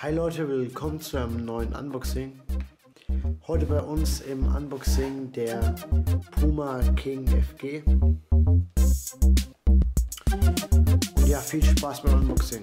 Hi Leute, willkommen zu einem neuen Unboxing. Heute bei uns im Unboxing der Puma King FG. Und ja, viel Spaß beim Unboxing.